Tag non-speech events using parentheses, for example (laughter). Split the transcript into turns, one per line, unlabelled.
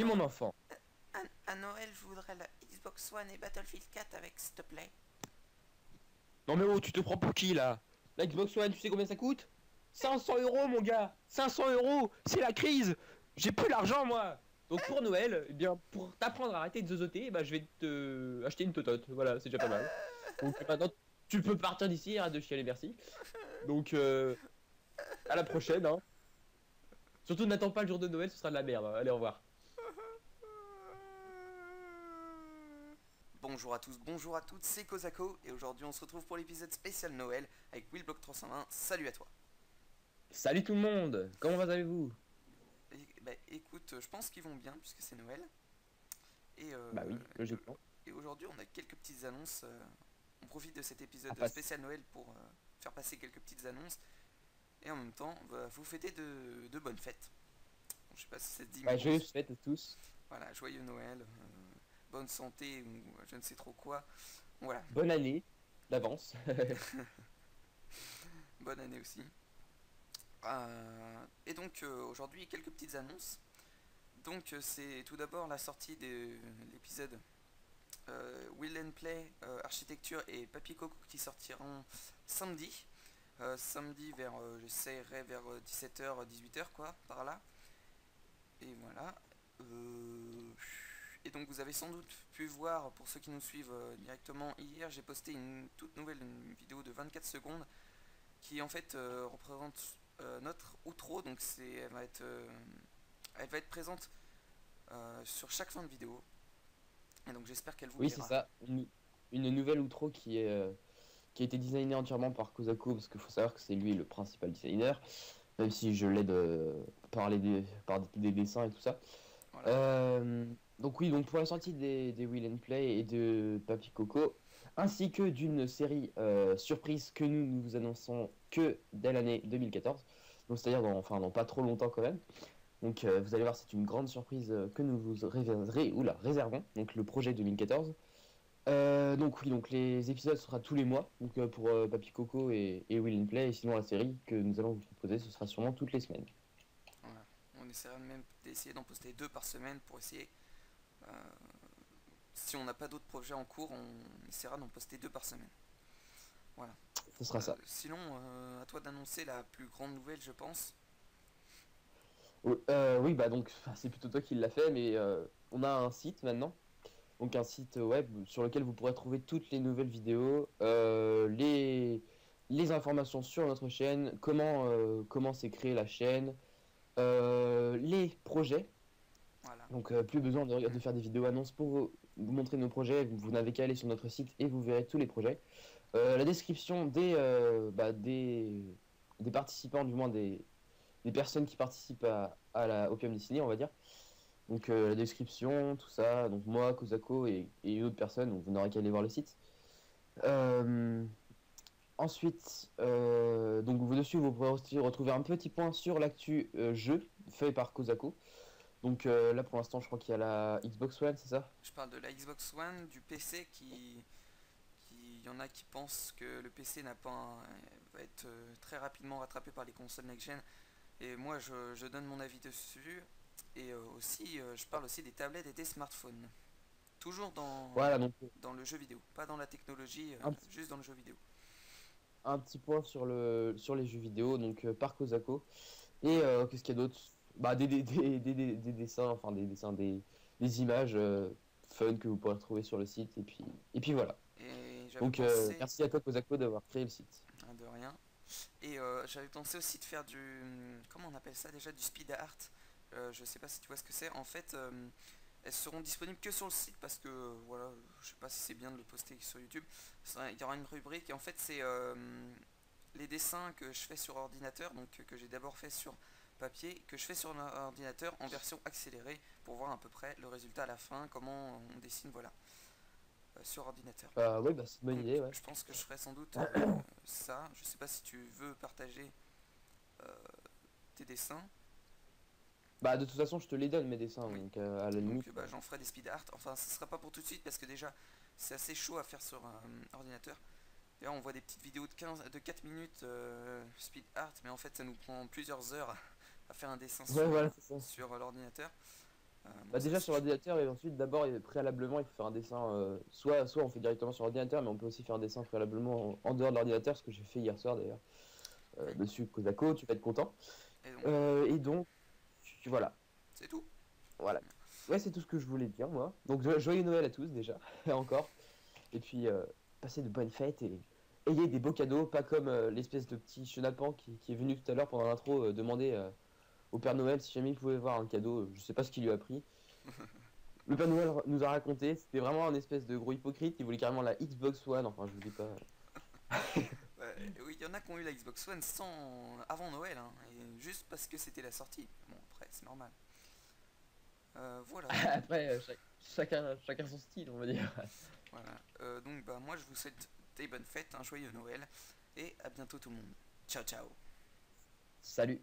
Oui, mon enfant.
À, à Noël, je voudrais la Xbox One et Battlefield 4 avec, s'il te plaît.
Non mais oh, tu te prends pour qui là? La Xbox One, tu sais combien ça coûte? 500 euros mon gars 500 euros C'est la crise J'ai plus l'argent moi Donc pour Noël, eh bien pour t'apprendre à arrêter de zozoter, bah, je vais te acheter une totote. Voilà, c'est déjà pas mal. Donc maintenant, tu peux partir d'ici, arrête de chialer, merci. Donc euh, à la prochaine. Hein. Surtout n'attends pas le jour de Noël, ce sera de la merde. hein. Allez, au revoir.
Bonjour à tous, bonjour à toutes, c'est Kozako et aujourd'hui on se retrouve pour l'épisode spécial Noël avec Willblock 320. Salut à toi.
Salut tout le monde Comment allez-vous?
Et, bah, écoute, je pense qu'ils vont bien puisque c'est Noël. Et, euh,
Bah oui, logiquement.
Et aujourd'hui on a quelques petites annonces. euh, on profite de cet épisode
Ah,
spécial Noël pour euh, faire passer quelques petites annonces. Et en même temps, bah, vous fêtez de, de bonnes fêtes. Bon, je sais pas si ça se dit.
Bah, joyeuses fêtes à tous.
Voilà, joyeux Noël, euh, bonne santé ou je ne sais trop quoi. Voilà,
Bonne année d'avance. (laughs) (laughs)
bonne année aussi. Euh, et donc euh, aujourd'hui quelques petites annonces. Donc euh, c'est tout d'abord la sortie de l'épisode euh, Will and Play, Architecture et Papier Coco qui sortiront samedi. Samedi vers, j'essaierai vers 17h, 18h quoi, par là. Et voilà. Euh, et donc vous avez sans doute pu voir, pour ceux qui nous suivent euh, directement, hier j'ai posté une toute nouvelle une vidéo de 24 secondes qui en fait euh, représente euh, notre outro, donc c'est elle va être elle va être présente sur chaque fin de vidéo. Et donc j'espère qu'elle vous
Oui, c'est ça. Une, une nouvelle outro qui est qui a été designée entièrement par Kozako parce qu'il faut savoir que c'est lui le principal designer, même si je l'aide par les par des, des dessins et tout ça. Euh, donc oui, donc pour la sortie des, Will and Play et de Papy Coco, ainsi que d'une série euh, surprise que nous nous vous annonçons que dès l'année 2014, donc c'est-à-dire dans enfin dans pas trop longtemps quand même. Donc euh, vous allez voir, c'est une grande surprise que nous vous réservons, oula, réservons, donc le projet 2014. Euh, donc oui, donc les épisodes sera tous les mois, donc pour Papy Coco et, et Will and Play, et sinon la série que nous allons vous proposer, ce sera sûrement toutes les semaines.
Voilà. On essaiera même d'essayer d'en poster deux par semaine pour essayer. euh, si on n'a pas d'autres projets en cours, on essaiera d'en poster deux par semaine.
Ce sera ça.
Euh, sinon, euh, à toi d'annoncer la plus grande nouvelle, je pense.
Oui, oui, bah donc c'est plutôt toi qui l'as fait, mais on a un site maintenant, donc un site web sur lequel vous pourrez trouver toutes les nouvelles vidéos, euh, les les informations sur notre chaîne, comment euh, comment s'est créée la chaîne, les projets.
Voilà.
Donc euh, plus besoin de, de faire des vidéos annonces pour vous, vous montrer nos projets. Vous, vous n'avez qu'à aller sur notre site et vous verrez tous les projets. Euh, la description des euh, bah, des des participants, du moins des des personnes qui participent à, à la Opium Dessiné, on va dire. Donc euh, la description, tout ça, donc moi, Kozako et, et une autre personne, donc vous n'aurez qu'à aller voir le site. Euh, ensuite, euh, donc vous dessus, vous pourrez aussi retrouver un petit point sur l'actu euh, jeu fait par Kozako. Donc euh, là pour l'instant, je crois qu'il y a la Xbox One, c'est ça?
Je parle de la Xbox One, du PC qui. Il y en a qui pensent que le PC n'a pas un- va être euh, très rapidement rattrapé par les consoles next-gen. Et moi, je, je donne mon avis dessus. Et aussi, je parle aussi des tablettes et des smartphones. Toujours dans,
Voilà, donc
dans le jeu vidéo, pas dans la technologie, juste dans le jeu vidéo.
Un petit point sur le sur les jeux vidéo donc euh, par Kozako et euh, qu'est-ce qu'il y a d'autre? Bah des, des, des, des, des- des dessins enfin des dessins des, des images euh, fun que vous pourrez retrouver sur le site et puis et puis voilà
Et
donc
pensé...
merci à toi Kozako d'avoir créé le site
Ah, de rien. Et euh, j'avais pensé aussi de faire du. Comment on appelle ça déjà? Du speed art. Euh, je sais pas si tu vois ce que c'est. En fait, euh, elles seront disponibles que sur le site parce que voilà, je sais pas si c'est bien de le poster sur YouTube. Il y aura une rubrique et en fait, c'est euh, les dessins que je fais sur ordinateur, donc que j'ai d'abord fait sur papier, que je fais sur ordinateur en version accélérée pour voir à peu près le résultat à la fin, comment on dessine, voilà, euh, sur ordinateur.
euh, ouais bah c'est une bonne
Donc,
idée ouais
Je pense que je ferai sans doute (coughs) euh, ça. Je sais pas si tu veux partager tes dessins.
Bah de toute façon je te les donne mes dessins
Oui.
donc euh, à la
Donc
limite
bah, j'en ferai des speed art. Enfin, ce sera pas pour tout de suite parce que déjà c'est assez chaud à faire sur un ordinateur. D'ailleurs, on voit des petites vidéos de 15 de 4 minutes euh, speed art, mais en fait ça nous prend plusieurs heures à faire un dessin
ouais
sur,
voilà
l'ordinateur. Euh, bon,
Bah déjà sur l'ordinateur et ensuite d'abord et préalablement il faut faire un dessin euh, soit soit on fait directement sur l'ordinateur mais on peut aussi faire un dessin préalablement en, en dehors de l'ordinateur ce que j'ai fait hier soir d'ailleurs euh, dessus côte tu vas être content
Et donc,
Euh, et donc tu- voilà.
C'est tout.
voilà. Ouais c'est tout ce que je voulais dire moi. Donc jo- joyeux Noël à tous déjà (laughs) encore. Et puis euh, passez de bonnes fêtes et ayez des beaux cadeaux pas comme euh, l'espèce de petit chenapan qui, qui est venu tout à l'heure pendant l'intro euh, demander au Père Noël si jamais il pouvait voir un cadeau. Je sais pas ce qu'il lui a pris. (laughs) Le Père Noël nous a raconté, c'était vraiment un espèce de gros hypocrite, il voulait carrément la Xbox One, enfin je vous dis pas. (laughs)
Et oui, il y en a qui ont eu la Xbox One sans avant Noël, hein, et juste parce que c'était la sortie. Bon, après, c'est normal. Euh, voilà. (laughs)
Après, euh, chac- chacun, chacun son style, on va dire.
voilà. Euh, donc, bah, moi, je vous souhaite des bonnes fêtes, un joyeux Noël, et à bientôt tout le monde. Ciao, ciao.
Salut